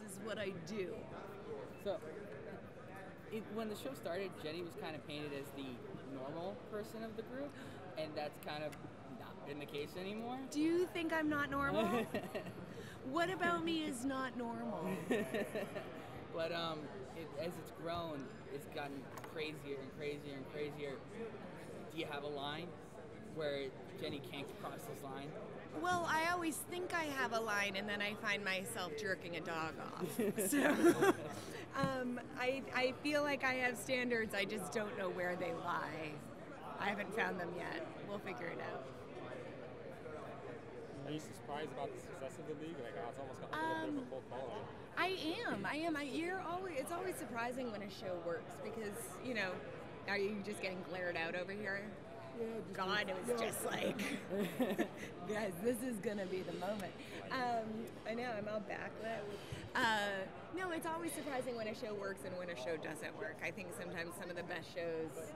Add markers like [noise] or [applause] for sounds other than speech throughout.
This is what I do. So, it, when the show started, Jenny was kind of painted as the normal person of the group, and that's kind of not been the case anymore. Do you think I'm not normal? [laughs] what about me is not normal? [laughs] But um, it, as it's grown, it's gotten crazier and crazier and crazier. Do you have a line where Jenny can't cross this line? Well, I always think I have a line, and then I find myself jerking a dog off. [laughs] so [laughs] um, I, I feel like I have standards. I just don't know where they lie. I haven't found them yet. We'll figure it out. Are you surprised about the success of the league? Like, oh, it's almost got like a little bit of a cult following. I am. I am. I, you're always. It's always surprising when a show works because you know. Are you just getting glared out over here? God, it was just like, [laughs] guys, this is gonna be the moment. Um, I know I'm all backlit. Uh, no, it's always surprising when a show works and when a show doesn't work. I think sometimes some of the best shows,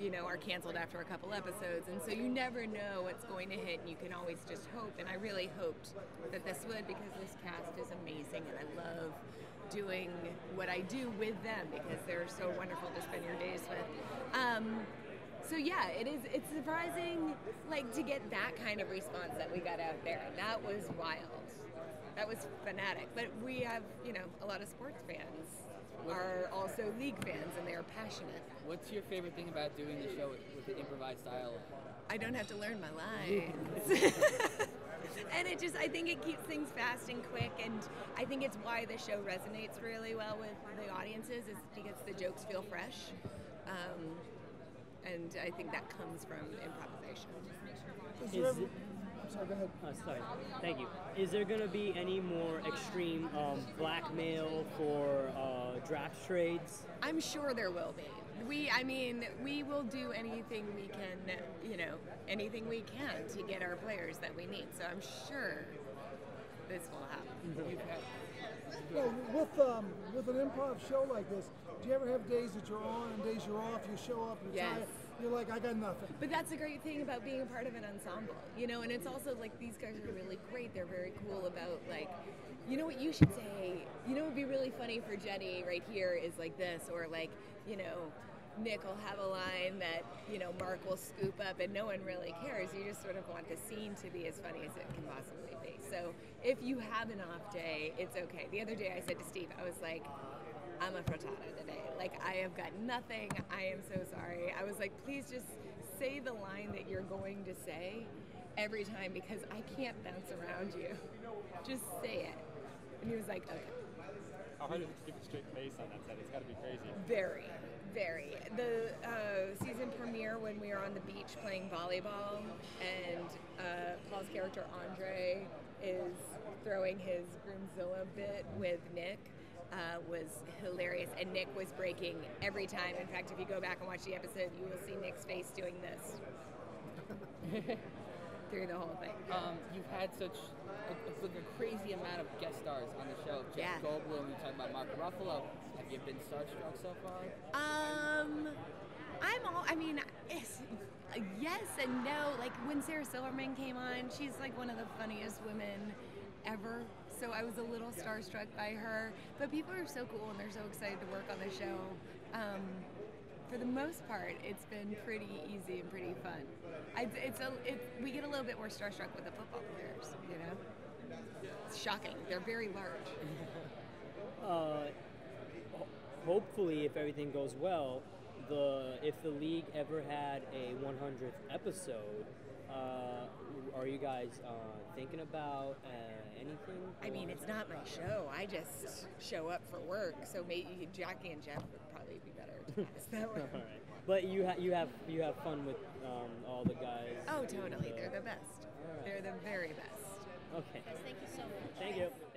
you know, are canceled after a couple episodes, and so you never know what's going to hit, and you can always just hope. And I really hoped that this would because this cast is amazing, and I love doing what I do with them because they're so wonderful to spend your days with. So yeah, it is. It's surprising, like to get that kind of response that we got out there. That was wild. That was fanatic. But we have, you know, a lot of sports fans are also league fans, and they are passionate. What's your favorite thing about doing the show with, with the improvised style? I don't have to learn my lines. [laughs] and it just, I think it keeps things fast and quick. And I think it's why the show resonates really well with the audiences, is because the jokes feel fresh. Um, and I think that comes from improvisation. Is it, Sorry, go ahead. oh, sorry. Thank you. Is there going to be any more extreme um, blackmail for uh, draft trades? I'm sure there will be. We, I mean, we will do anything we can, you know, anything we can to get our players that we need. So I'm sure this will happen. Had, Well, with um, with an improv show like this, do you ever have days that you're on and days you're off? You show up and you're Yes. tired. You're like, I got nothing. But that's the great thing about being a part of an ensemble, you know, and it's also like these guys are really great. They're very cool about like, you know what you should say? You know what would be really funny for Jenny right here is like this, or like, you know, Nick will have a line that, you know, Mark will scoop up and no one really cares. You just sort of want the scene to be as funny as it can possibly be. So if you have an off day, it's okay. The other day I said to Steve, I was like, I'm a frittata today. Like, I have got nothing. I am so sorry. I was like, please just say the line that you're going to say every time because I can't bounce around you. Just say it. And he was like, okay. How hard is it to keep a straight face on that set? It's got to be crazy. Very, very. The uh, season premiere when we were on the beach playing volleyball, and uh, Paul's character Andre is throwing his Groomzilla bit with Nick. Uh, was hilarious, and Nick was breaking every time. In fact, if you go back and watch the episode, you will see Nick's face doing this [laughs] through the whole thing. um, you've had such a, a, a crazy amount of guest stars on the show. Jeff Yeah. Goldblum, you talked about Mark Ruffalo. Have you been starstruck so far? Um, I'm all. I mean, it's, yes and no. Like when Sarah Silverman came on, she's like one of the funniest women ever. So I was a little starstruck by her. But people are so cool and they're so excited to work on the show. Um, for the most part, it's been pretty easy and pretty fun. I, it's a, it, we get a little bit more starstruck with the football players, you know. It's shocking. They're very large. [laughs] Uh, hopefully, if everything goes well, the if the league ever had a 100th episode, uh, are you guys uh, thinking about uh, anything? I mean, it's not my show. I just show up for work. So maybe Jackie and Jeff would probably be better to ask that [laughs] one. All right. But you ha- you have you have fun with um, all the guys. Oh, totally. They're the best. They're the very best. Okay. Thank you so much. Thank you.